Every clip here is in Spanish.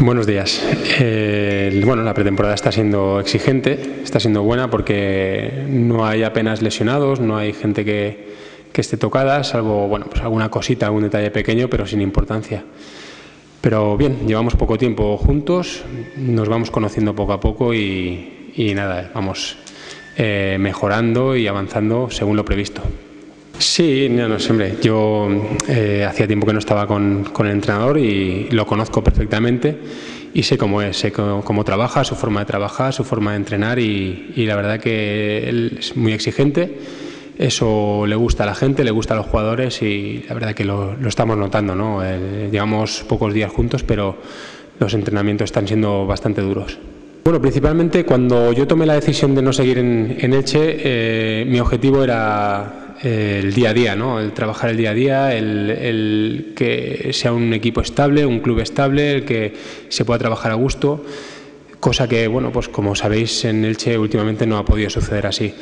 Buenos días. Bueno, la pretemporada está siendo exigente, está siendo buena porque no hay apenas lesionados, no hay gente que, que esté tocada, salvo bueno, pues alguna cosita, algún detalle pequeño, pero sin importancia. Pero bien, llevamos poco tiempo juntos, nos vamos conociendo poco a poco y, y nada, vamos eh, mejorando y avanzando según lo previsto. Sí, no, no, hombre, yo eh, hacía tiempo que no estaba con, con, el entrenador y lo conozco perfectamente y sé cómo es, sé cómo, cómo trabaja, su forma de trabajar, su forma de entrenar y, y, la verdad que él es muy exigente. Eso le gusta a la gente, le gusta a los jugadores y la verdad que lo, lo estamos notando. ¿no? Eh, llevamos pocos días juntos, pero los entrenamientos están siendo bastante duros. Bueno, principalmente cuando yo tomé la decisión de no seguir en, en Elche, eh, mi objetivo era el día a día, ¿no? el trabajar el día a día, el, el, que sea un equipo estable, un club estable, el que se pueda trabajar a gusto, cosa que, bueno, pues como sabéis, en Elche últimamente no ha podido suceder así.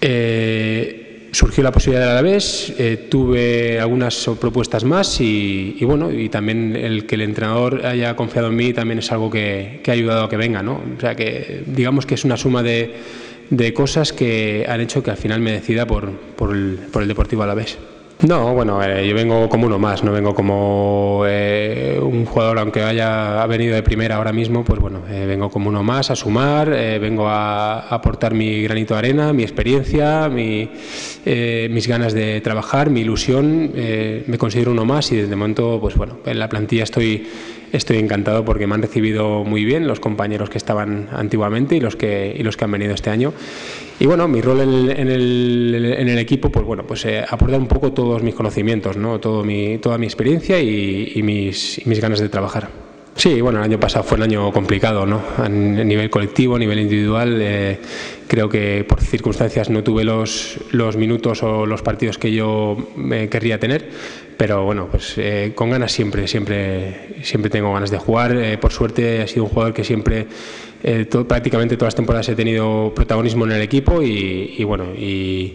Eh, surgió la posibilidad de Alavés, eh, tuve algunas propuestas más y, y, bueno, y también el que el entrenador haya confiado en mí también es algo que, que ha ayudado a que venga, ¿no? O sea que digamos que es una suma de de cosas que han hecho que al final me decida por, por, el, por el Deportivo Alavés. No, bueno, eh, yo vengo como uno más, no vengo como eh, un jugador, aunque haya venido de primera ahora mismo, pues bueno, eh, vengo como uno más a sumar, eh, vengo a, aportar mi granito de arena, mi experiencia, eh, mis ganas de trabajar, mi ilusión, me considero uno más y desde el momento, pues bueno, en la plantilla estoy estoy encantado porque me han recibido muy bien los compañeros que estaban antiguamente y los que, y los que han venido este año. Y bueno, mi rol en, en, el, en el, equipo, pues bueno, pues eh, aportar un poco todos mis conocimientos, ¿no? Todo mi, toda mi experiencia y, y, mis, y mis ganas de trabajar. Sí, bueno, el año pasado fue un año complicado, ¿no? A nivel colectivo, a nivel individual, eh, creo que por circunstancias no tuve los, los minutos o los partidos que yo eh, querría tener, pero bueno, pues eh, con ganas siempre, siempre, siempre tengo ganas de jugar. Eh, por suerte he sido un jugador que siempre, eh, todo, prácticamente todas las temporadas he tenido protagonismo en el equipo y, y bueno, y,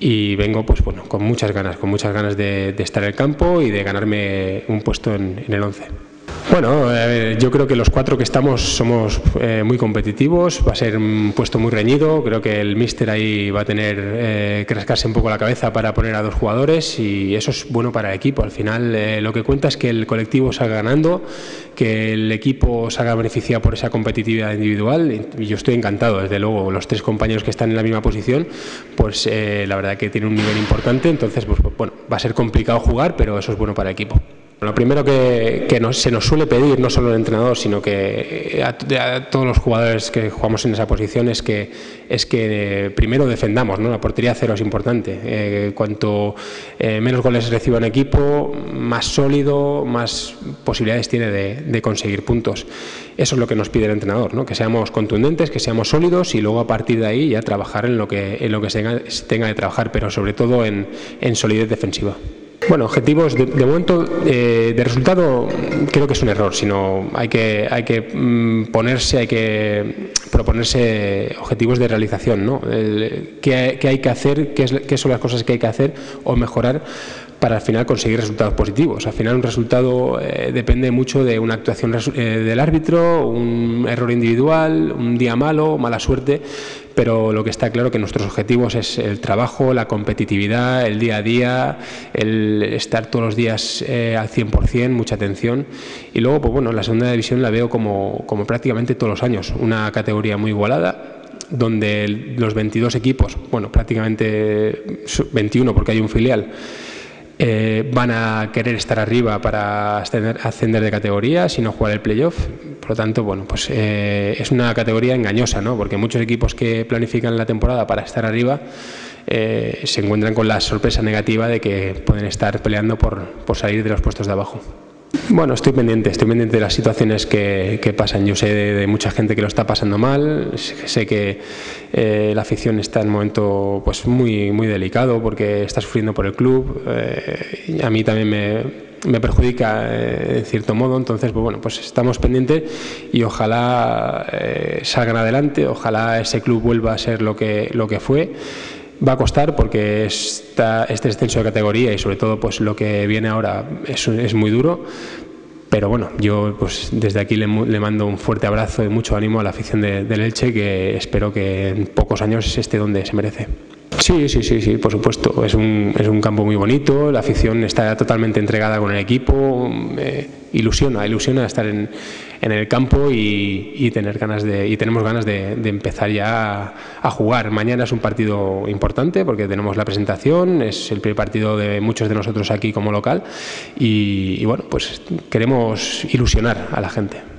y, vengo pues bueno, con muchas ganas, con muchas ganas de, estar en el campo y de ganarme un puesto en, en el 11. Bueno, eh, yo creo que los cuatro que estamos somos eh, muy competitivos, va a ser un puesto muy reñido, creo que el míster ahí va a tener eh, que rascarse un poco la cabeza para poner a dos jugadores y eso es bueno para el equipo. Al final eh, lo que cuenta es que el colectivo salga ganando, que el equipo salga beneficiado por esa competitividad individual y yo estoy encantado, desde luego, los tres compañeros que están en la misma posición, pues eh, la verdad que tienen un nivel importante, entonces pues, bueno, va a ser complicado jugar, pero eso es bueno para el equipo. Lo primero que, nos, se nos suele pedir, no solo el entrenador, sino que a, a, todos los jugadores que jugamos en esa posición, es que, es que eh, primero defendamos. ¿no? La portería cero es importante. Eh, cuanto eh, menos goles reciba un equipo, más sólido, más posibilidades tiene de, conseguir puntos. Eso es lo que nos pide el entrenador, ¿no? que seamos contundentes, que seamos sólidos y luego a partir de ahí ya trabajar en lo que, en lo que se tenga, de trabajar, pero sobre todo en solidez defensiva. Bueno, objetivos de, de momento eh, de resultado creo que es un error, sino hay que, hay que mm, ponerse, hay que proponerse objetivos de realización, ¿no? El, ¿qué, ¿qué, hay que hacer? Qué, es, ¿Qué son las cosas que hay que hacer o mejorar para al final conseguir resultados positivos. Al final un resultado eh, depende mucho de una actuación eh, del árbitro, un error individual, un día malo, mala suerte, pero lo que está claro que nuestros objetivos es el trabajo, la competitividad, el día a día, el estar todos los días eh, al 100%, mucha atención. Y luego, pues bueno, la segunda división la veo como, como prácticamente todos los años, una categoría muy igualada, donde los 22 equipos, bueno, prácticamente 21 porque hay un filial, eh, van a querer estar arriba para ascender, ascender, de categoría, si no jugar el playoff. Por lo tanto, bueno, pues eh, es una categoría engañosa, ¿no? Porque muchos equipos que planifican la temporada para estar arriba eh, se encuentran con la sorpresa negativa de que pueden estar peleando por, por salir de los puestos de abajo. Bueno, estoy pendiente, estoy pendiente de las situaciones que, que pasan. Yo sé de, mucha gente que lo está pasando mal, sé que eh, la afición está en un momento pues muy, muy delicado porque está sufriendo por el club. Eh, a mí también me, me perjudica eh, en cierto modo, entonces pues bueno, pues estamos pendientes y ojalá salgan adelante, ojalá ese club vuelva a ser lo que, lo que fue. Va a costar porque esta, este descenso de categoría y sobre todo pues lo que viene ahora es, es muy duro, pero bueno, yo pues desde aquí le, mando un fuerte abrazo y mucho ánimo a la afición del Elche que espero que en pocos años esté donde se merece. Sí, sí, sí, sí, por supuesto. Es un, es un campo muy bonito, la afición está totalmente entregada con el equipo, ilusiona, ilusiona estar en, en el campo y, tener ganas de, y tenemos ganas de, empezar ya a, jugar. Mañana es un partido importante porque tenemos la presentación, es el primer partido de muchos de nosotros aquí como local y bueno, pues queremos ilusionar a la gente.